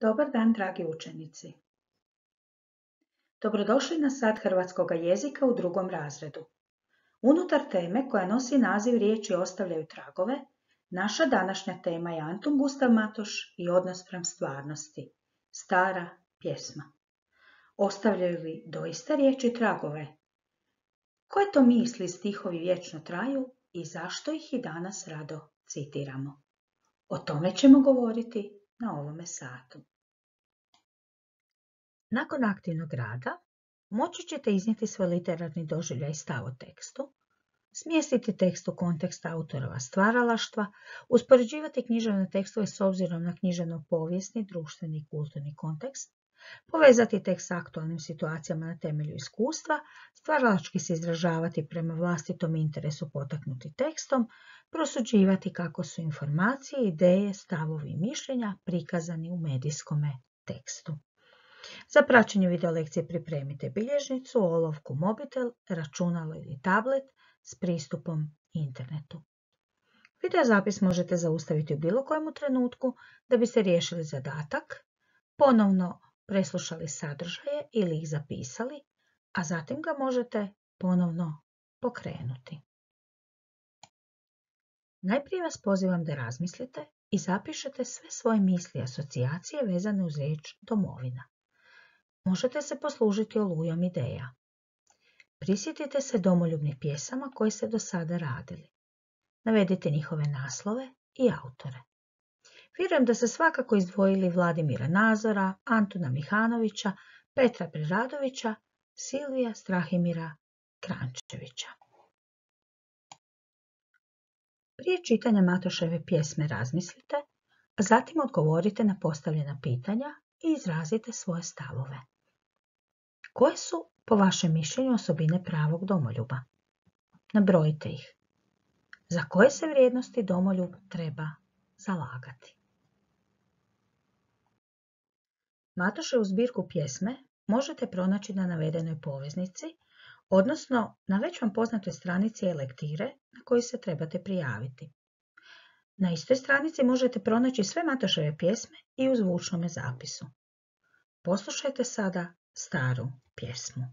Dobar dan, dragi učenici. Dobrodošli na sat hrvatskog jezika u drugom razredu. Unutar teme koja nosi naziv riječi ostavljaju tragove, naša današnja tema je Antun Gustav Matoš i odnos prema stvarnosti. Stara pjesma. Ostavljaju li doista riječi tragove? Koje to misli stihovi vječno traju i zašto ih i danas rado citiramo? O tome ćemo govoriti na ovome satu. Nakon aktivnog rada moći ćete iznijeti svoj literarni doživljaj stav o tekstu, smjestiti tekst u kontekst autorova stvaralaštva, uspoređivati književne tekstove s obzirom na književno-povijesni, društveni i kulturni kontekst, povezati tekst s aktualnim situacijama na temelju iskustva, stvaralački se izražavati prema vlastitom interesu potaknuti tekstom, prosuđivati kako su informacije, ideje, stavovi i mišljenja prikazani u medijskom tekstu. Za praćenje video lekcije pripremite bilježnicu, olovku, mobitel, računalo ili tablet s pristupom internetu. Video zapis možete zaustaviti u bilo kojem trenutku da biste riješili zadatak, ponovno preslušali sadržaje ili ih zapisali, a zatim ga možete ponovno pokrenuti. Najprije vas pozivam da razmislite i zapišete sve svoje misli i asocijacije vezane uz riječ domovina. Možete se poslužiti olujom ideja. Prisjetite se domoljubnih pjesama koje ste do sada radili. Navedite njihove naslove i autore. Vjerujem da ste svakako izdvojili Vladimira Nazora, Antuna Mihanovića, Petra Preradovića, Silvija Strahimira Krančevića. Prije čitanja Matoševe pjesme razmislite, a zatim odgovorite na postavljena pitanja i izrazite svoje stavove. Koje su, po vašem mišljenju, osobine pravog domoljuba? Nabrojite ih. Za koje se vrijednosti domoljub treba zalagati? Matoševu zbirku pjesme možete pronaći na navedenoj poveznici, odnosno na već vam poznatoj stranici e-lektire na koju se trebate prijaviti. Na istoj stranici možete pronaći sve Matoševe pjesme i u zvučnome zapisu. Poslušajte sada staru pjesmu.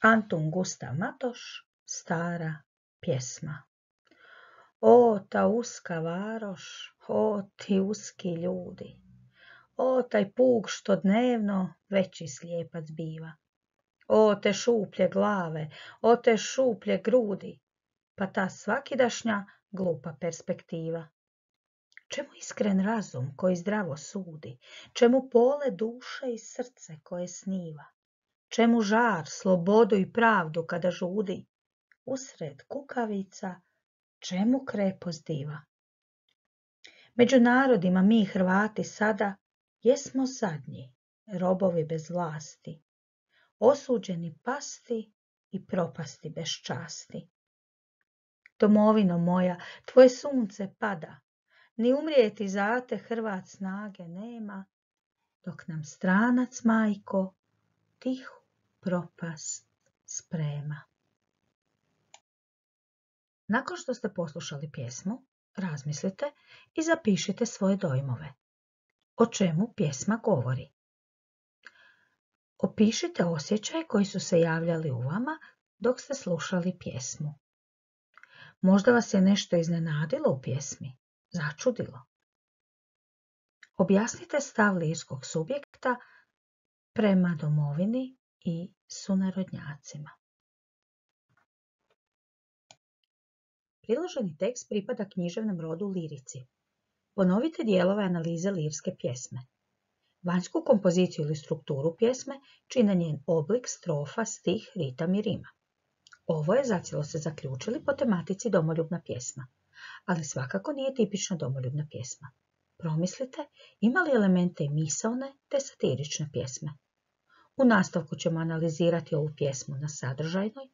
Antun Gustav Matoš, stara pjesma. O, ta uska varoš, o, ti uski ljudi, o, taj puk što dnevno veći slijepac biva. O, te šuplje glave, o, te šuplje grudi, pa ta svakidašnja glupa perspektiva. Čemu iskren razum koji zdravo sudi? Čemu pole duše i srce koje sniva? Čemu žar, slobodu i pravdu kada žudi? Usred kukavica, čemu krepost diva? Među narodima mi Hrvati sada jesmo zadnji, robovi bez vlasti, osuđeni pasti i propasti bez časti. Domovino moja, tvoje sunce pada, ni umrijeti zate Hrvat snage nema, dok nam stranac majko tihu propast sprema. Nakon što ste poslušali pjesmu, razmislite i zapišite svoje dojmove. O čemu pjesma govori? Opišite osjećaje koji su se javljali u vama dok ste slušali pjesmu. Možda vas je nešto iznenadilo u pjesmi, začudilo. Objasnite stav lirskog subjekta prema domovini i sunarodnjacima. Priloženi tekst pripada književnom rodu lirici. Ponovite dijelove analize lirske pjesme. Vanjsku kompoziciju ili strukturu pjesme čine njen oblik, strofa, stih, ritam i rima. Ovo je zacijelo se zaključili po tematici domoljubna pjesma, ali svakako nije tipična domoljubna pjesma. Promislite ima li elemente i misaone te satirične pjesme. U nastavku ćemo analizirati ovu pjesmu na sadržajnoj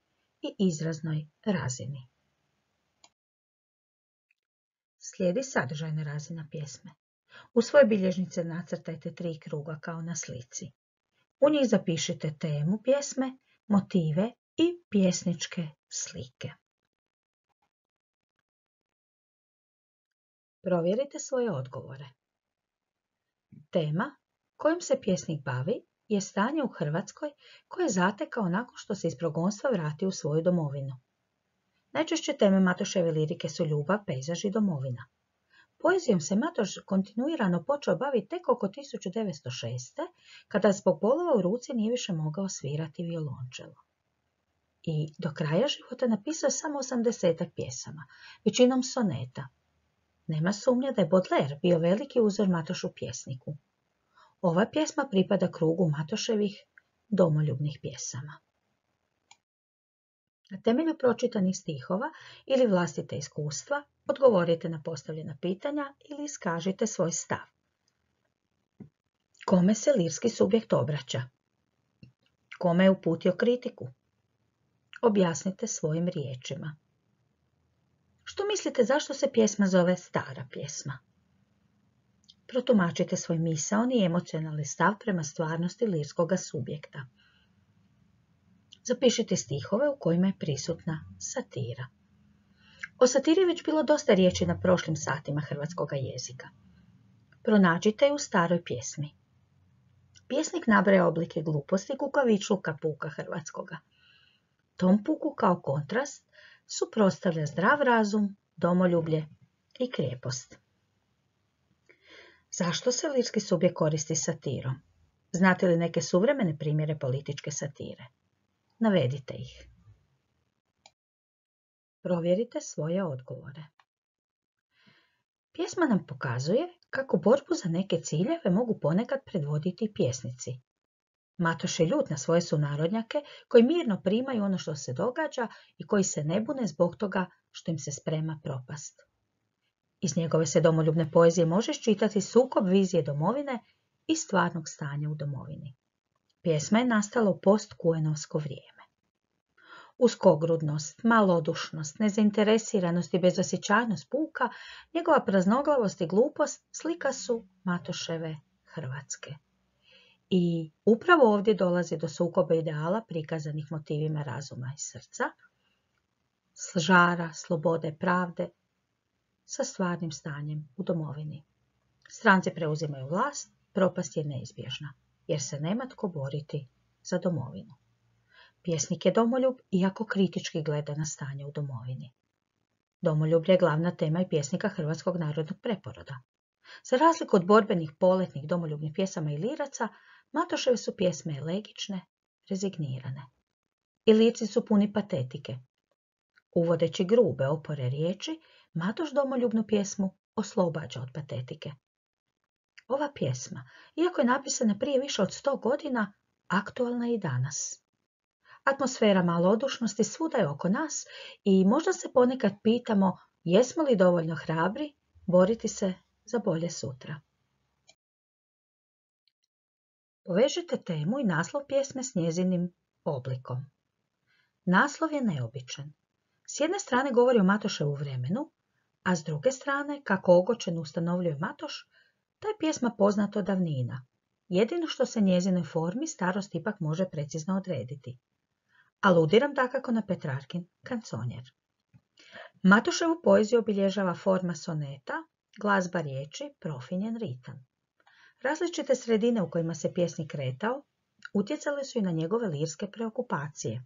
i izraznoj razini. Slijedi sadržajna razina pjesme. U svoje bilježnice nacrtajte tri kruga kao na slici. U njih zapišite temu pjesme, motive i pjesničke slike. Provjerite svoje odgovore. Tema kojim se pjesnik bavi je stanje u Hrvatskoj koje je zatekao nakon što se iz progonstva vratio u svoju domovinu. Najčešće teme Matoševe lirike su ljubav, pejzaž i domovina. Poezijom se Matoš kontinuirano počeo baviti tek oko 1906. kada zbog bolova u ruci nije više mogao svirati violončelo. I do kraja života napisao samo 80 pjesama, većinom soneta. Nema sumnja da je Baudelaire bio veliki uzor Matošu pjesniku. Ova pjesma pripada krugu Matoševih domoljubnih pjesama. Na temelju pročitanih stihova ili vlastite iskustva odgovorite na postavljena pitanja ili iskažite svoj stav. Kome se lirski subjekt obraća? Kome je uputio kritiku? Objasnite svojim riječima. Što mislite zašto se pjesma zove stara pjesma? Protumačite svoj misaoni i emocionalni stav prema stvarnosti lirskog subjekta. Zapišite stihove u kojima je prisutna satira. O satiri je već bilo dosta riječi na prošlim satima hrvatskog jezika. Pronađite ju u staroj pjesmi. Pjesnik nabraja oblike gluposti kukavičluka puka hrvatskoga. Tom puku kao kontrast suprostavlja zdrav razum, domoljublje i krijepost. Zašto se lirski subjekt koristi satirom? Znate li neke suvremene primjere političke satire? Navedite ih. Provjerite svoje odgovore. Pjesma nam pokazuje kako borbu za neke ciljeve mogu ponekad predvoditi pjesnici. Matoš je ljut na svoje sunarodnjake koji mirno primaju ono što se događa i koji se ne bune zbog toga što im se sprema propast. Iz njegove se domoljubne poezije možeš čitati sukob vizije domovine i stvarnog stanja u domovini. Pjesma je nastala u post-kuenovsko vrijeme. Uskogrudnost, malodušnost, nezainteresiranost i bezosjećajnost puka, njegova praznoglavost i glupost slika su Matoševe Hrvatske. I upravo ovdje dolazi do sukoba ideala prikazanih motivima razuma i srca, žara, slobode, pravde, sa stvarnim stanjem u domovini. Stranci preuzimaju vlast, propast je neizbježna, jer se nema tko boriti za domovinu. Pjesnik je domoljub, iako kritički gleda na stanje u domovini. Domoljublje je glavna tema i pjesnika Hrvatskog narodnog preporoda. Za razliku od borbenih poletnih domoljubnih pjesama i liraca, Matoševe su pjesme elegične, rezignirane. I lici su puni patetike. Uvodeći grube opore riječi, Matoš domoljubnu pjesmu oslobađa od patetike. Ova pjesma, iako je napisana prije više od sto godina, aktualna je i danas. Atmosfera malodušnosti svuda je oko nas i možda se ponekad pitamo jesmo li dovoljno hrabri boriti se za bolje sutra. Povežite temu i naslov pjesme s njezinim oblikom. Naslov je neobičan. S jedne strane govori o Matoševu vremenu, a s druge strane, kako ogočen ustanovljuje Matoš, ta je pjesma poznata od davnina. Jedino što se njezinoj formi starost ipak može precizno odrediti. Aludiram dakako na Petrarkin kanconjer. Matoševu poeziju obilježava forma soneta, glazba riječi, profinjen ritam. Različite sredine u kojima se pjesnik kretao utjecale su i na njegove lirske preokupacije.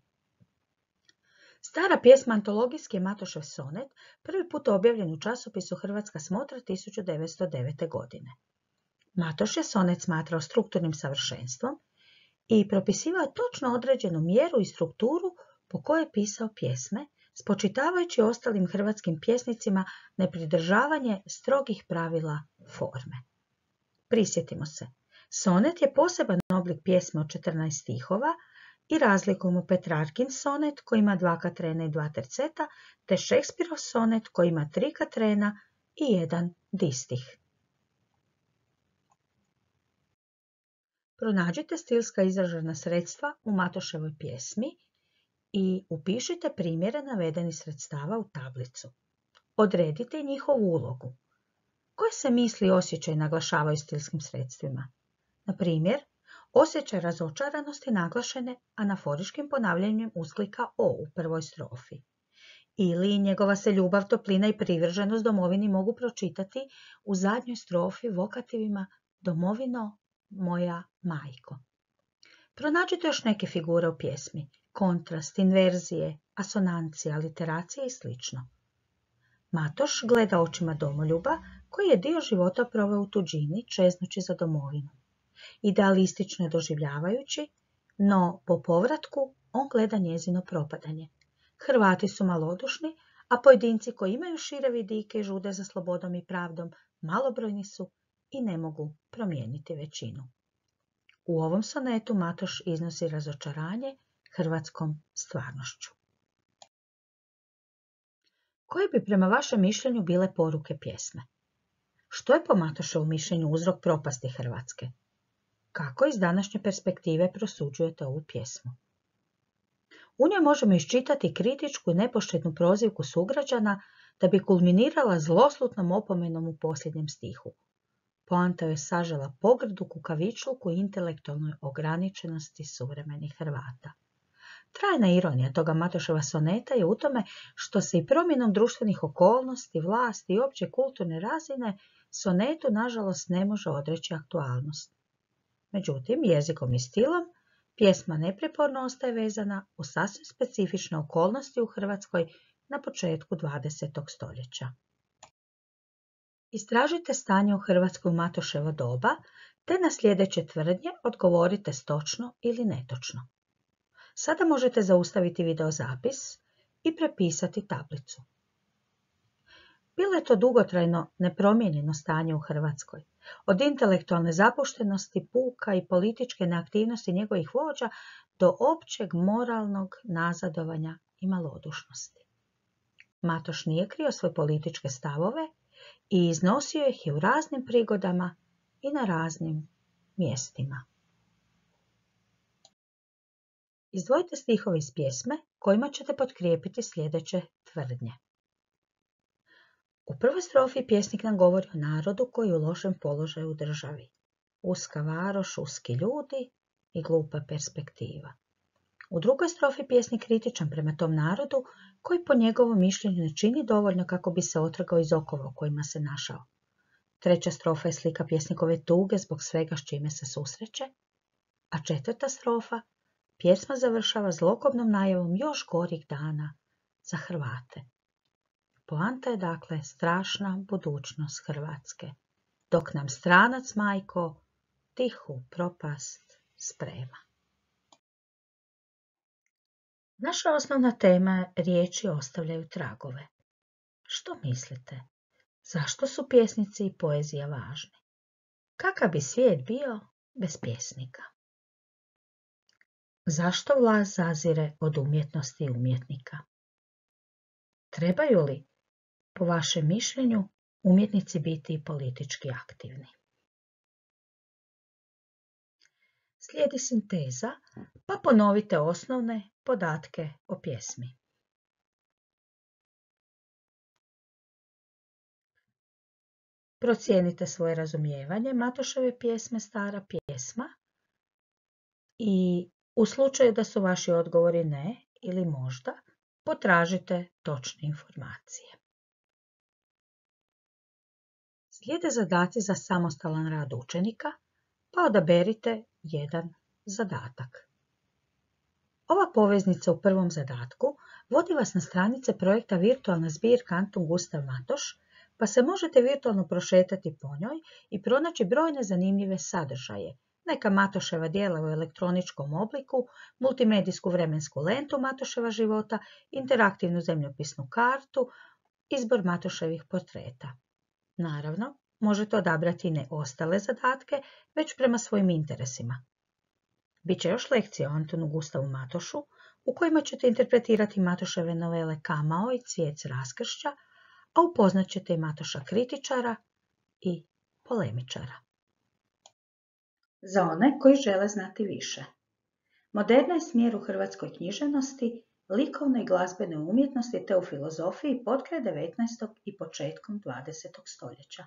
Stara pjesma antologijski je Matošev sonet, prvi put objavljen u časopisu Hrvatska smotra 1909. godine. Matoš je sonet smatrao strukturnim savršenstvom i propisivao točno određenu mjeru i strukturu po kojoj je pisao pjesme, spočitavajući ostalim hrvatskim pjesnicima nepridržavanje strogih pravila forme. Prisjetimo se, sonet je poseban oblik pjesme od 14 stihova i razlikujemo Petrarkin sonet koji ima dva katrena i dva terceta, te Šekspirov sonet koji ima tri katrena i jedan distih. Pronađite stilska izražena sredstva u Matoševoj pjesmi i upišite primjere navedenih sredstava u tablicu. Odredite njihovu ulogu. Koje se misli i osjećaj naglašavaju stilskim sredstvima? Na primjer, osjećaj razočaranosti naglašene anaforiškim ponavljanjem usklika O u prvoj strofi. Ili njegova se ljubav, toplina i privrženost domovini mogu pročitati u zadnjoj strofi vokativima domovino, moja majko. Pronađite još neke figure u pjesmi, kontrast, inverzije, asonancije, aliteracije i sl. Matoš gleda očima domoljuba koji je dio života proveo u tuđini, čeznući za domovinu. Idealistično je doživljavajući, no po povratku on gleda njezino propadanje. Hrvati su malodušni, a pojedinci koji imaju šire vidike i žude za slobodom i pravdom malobrojni su i ne mogu promijeniti većinu. U ovom sonetu Matoš iznosi razočaranje hrvatskom stvarnošću. Koje bi prema vašem mišljenju bile poruke pjesme? Što je po Matošovu mišljenju uzrok propasti Hrvatske? Kako iz današnje perspektive prosuđujete ovu pjesmu? U njoj možemo iščitati kritičku i nepoštednu prozivku sugrađana da bi kulminirala zloslutnom opomenom u posljednjem stihu. Poanta je sažela pogrdu, kukavičluku i intelektualnoj ograničenosti suvremenih Hrvata. Trajna ironija toga Matoševa soneta je u tome što se i promjenom društvenih okolnosti, vlasti i opće kulturne razine sonetu nažalost ne može odreći aktualnost. Međutim, jezikom i stilom pjesma nepreporno ostaje vezana u sasvim specifične okolnosti u Hrvatskoj na početku 20. stoljeća. Istražite stanje u Hrvatskoj u Matoševo doba, te na sljedeće tvrdnje odgovorite stočno ili netočno. Sada možete zaustaviti videozapis i prepisati tablicu. Bilo je to dugotrajno nepromijenjeno stanje u Hrvatskoj. Od intelektualne zapuštenosti, puka i političke neaktivnosti njegovih vođa do općeg moralnog nazadovanja i malodušnosti. Matoš nije krio svoje političke stavove i iznosio ih je u raznim prigodama i na raznim mjestima. Izdvojite stihove iz pjesme kojima ćete potkrijepiti sljedeće tvrdnje. U prvoj strofi pjesnik nam govori o narodu koji je u lošem položaju u državi. Uska varoš, uski ljudi i glupa perspektiva. U drugoj strofi pjesnik kritičan prema tom narodu koji po njegovom mišljenju ne čini dovoljno kako bi se otrgao iz okova u kojima se našao. Treća strofa je slika pjesnikove tuge zbog svega s čime se susreće, a četvrta strofa pjesma završava zlokobnom najavom još gorih dana za Hrvate. Poanta je dakle strašna budućnost Hrvatske, dok nam stranac majko tihu propast sprema. Naša osnovna tema riječi ostavljaju tragove. Što mislite? Zašto su pjesnici i poezija važni? Kakav bi svijet bio bez pjesnika? Zašto vlast zazire od umjetnosti umjetnika? Trebaju li po vašem mišljenju, umjetnici biti politički aktivni. Slijedi sinteza, pa ponovite osnovne podatke o pjesmi. Procijenite svoje razumijevanje Matoševe pjesme Stara pjesma i u slučaju da su vaši odgovori ne ili možda, potražite točne informacije. Slijede zadaci za samostalan rad učenika, pa odaberite jedan zadatak. Ova poveznica u prvom zadatku vodi vas na stranice projekta Virtualna zbirka Anton Gustav Matoš, pa se možete virtualno prošetati po njoj i pronaći brojne zanimljive sadržaje, neka Matoševa dijela u elektroničkom obliku, multimedijsku vremensku lentu Matoševa života, interaktivnu zemljopisnu kartu, izbor Matoševih portreta. Naravno, možete odabrati ne ostale zadatke, već prema svojim interesima. Biće još lekcija o Antonu Gustavu Matošu, u kojima ćete interpretirati Matoševe novele Kamao i Cvijec raskršća, a upoznat ćete i Matoša kritičara i polemičara. Za one koji žele znati više. Moderna je smjer u hrvatskoj književnosti likovne i glazbene umjetnosti te u filozofiji potkraj 19. i početkom 20. stoljeća.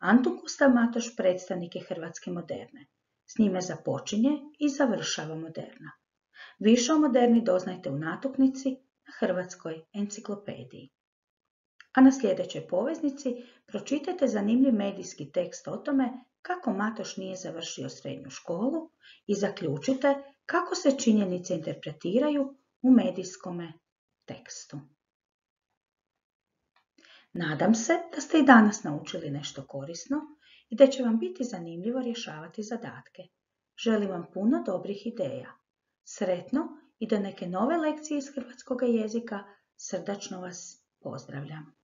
Antun Gustav Matoš predstavnik je Hrvatske moderne. S njime započinje i završava moderna. Više o moderni doznajte u natuknici na Hrvatskoj enciklopediji. A na sljedećoj poveznici pročitajte zanimljiv medijski tekst o tome kako Matoš nije završio srednju školu i zaključite kako se činjenice interpretiraju u medijskome tekstu. Nadam se da ste i danas naučili nešto korisno i da će vam biti zanimljivo rješavati zadatke. Želim vam puno dobrih ideja. Sretno i do neke nove lekcije iz hrvatskog jezika srdačno vas pozdravljam.